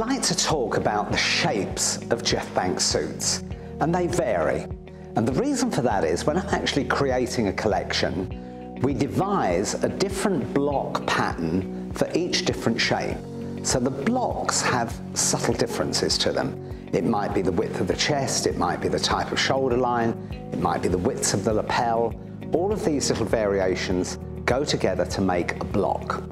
like to talk about the shapes of Jeff Banks suits, and they vary. And the reason for that is when I'm actually creating a collection, we devise a different block pattern for each different shape. So the blocks have subtle differences to them. It might be the width of the chest, it might be the type of shoulder line, it might be the width of the lapel. All of these little variations go together to make a block.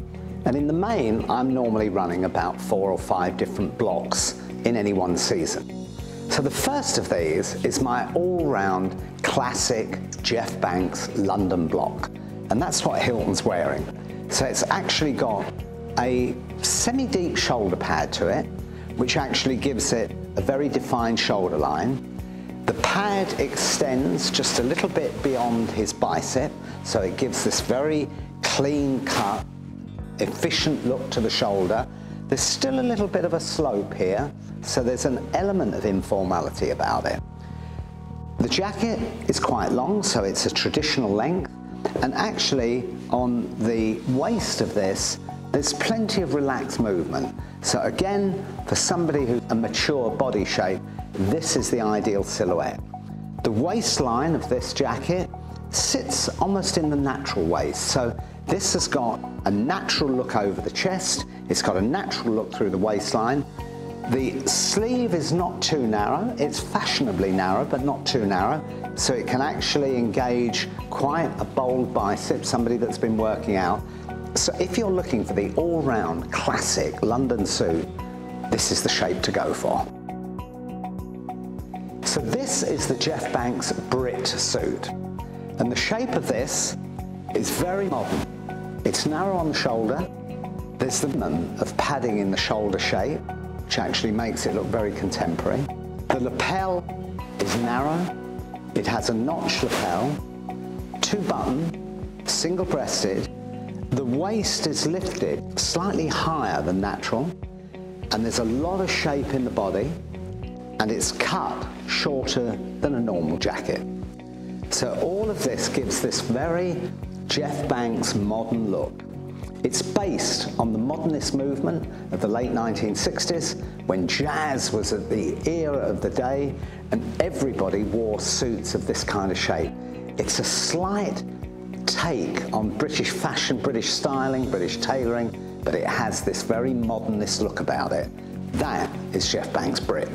And in the main, I'm normally running about four or five different blocks in any one season. So the first of these is my all-round classic Jeff Banks London block. And that's what Hilton's wearing. So it's actually got a semi-deep shoulder pad to it, which actually gives it a very defined shoulder line. The pad extends just a little bit beyond his bicep, so it gives this very clean cut, efficient look to the shoulder. There's still a little bit of a slope here, so there's an element of informality about it. The jacket is quite long, so it's a traditional length, and actually on the waist of this, there's plenty of relaxed movement. So again, for somebody who's a mature body shape, this is the ideal silhouette. The waistline of this jacket sits almost in the natural waist. So this has got a natural look over the chest, it's got a natural look through the waistline. The sleeve is not too narrow, it's fashionably narrow, but not too narrow. So it can actually engage quite a bold bicep, somebody that's been working out. So if you're looking for the all-round classic London suit, this is the shape to go for. So this is the Jeff Banks Brit suit. And the shape of this is very modern. It's narrow on the shoulder. There's the of padding in the shoulder shape, which actually makes it look very contemporary. The lapel is narrow. It has a notch lapel, two button, single breasted, the waist is lifted slightly higher than natural, and there's a lot of shape in the body, and it's cut shorter than a normal jacket. So all of this gives this very Jeff Banks modern look. It's based on the modernist movement of the late 1960s when jazz was at the era of the day and everybody wore suits of this kind of shape. It's a slight take on British fashion, British styling, British tailoring, but it has this very modernist look about it. That is Jeff Banks Brit.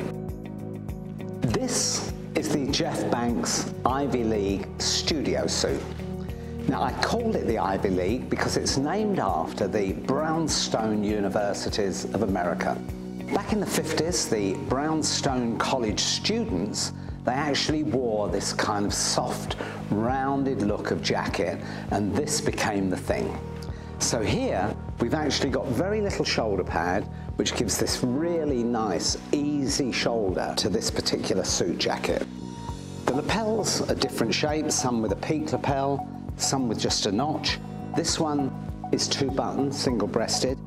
This is the Jeff Banks Ivy League studio suit. Now I call it the Ivy League because it's named after the Brownstone Universities of America. Back in the 50s, the Brownstone College students they actually wore this kind of soft, rounded look of jacket, and this became the thing. So here, we've actually got very little shoulder pad, which gives this really nice, easy shoulder to this particular suit jacket. The lapels are different shapes, some with a peak lapel, some with just a notch. This one is two buttons, single breasted.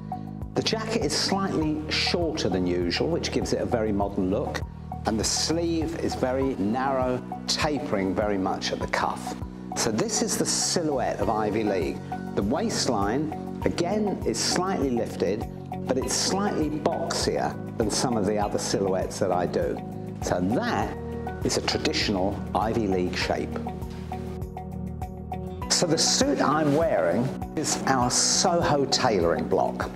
The jacket is slightly shorter than usual, which gives it a very modern look and the sleeve is very narrow, tapering very much at the cuff. So this is the silhouette of Ivy League. The waistline, again, is slightly lifted, but it's slightly boxier than some of the other silhouettes that I do. So that is a traditional Ivy League shape. So the suit I'm wearing is our Soho tailoring block.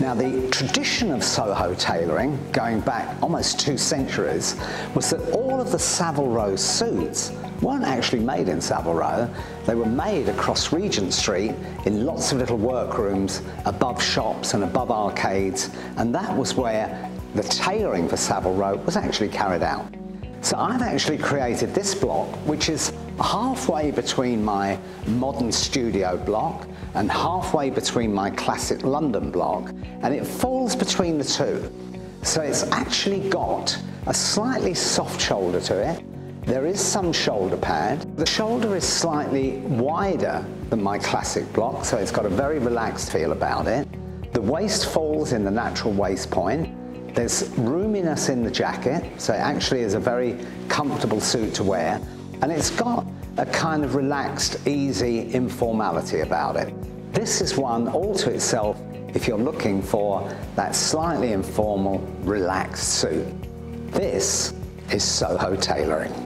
Now, the tradition of Soho tailoring, going back almost two centuries, was that all of the Savile Row suits weren't actually made in Savile Row. They were made across Regent Street in lots of little workrooms above shops and above arcades, and that was where the tailoring for Savile Row was actually carried out. So I've actually created this block, which is halfway between my modern studio block and halfway between my classic London block, and it falls between the two. So it's actually got a slightly soft shoulder to it. There is some shoulder pad. The shoulder is slightly wider than my classic block, so it's got a very relaxed feel about it. The waist falls in the natural waist point. There's roominess in the jacket, so it actually is a very comfortable suit to wear. And it's got a kind of relaxed, easy informality about it. This is one all to itself if you're looking for that slightly informal, relaxed suit. This is Soho Tailoring.